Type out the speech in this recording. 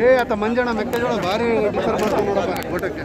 ಏ ಆತ ಮಂಜಣ್ಣ ಮೆಕ್ಕೆಜೋಳ ಭಾರಿ ಬಿಸರ್ ಮಾಡ್ಕೊಂಡು ನೋಡಪ್ಪ ಊಟಕ್ಕೆ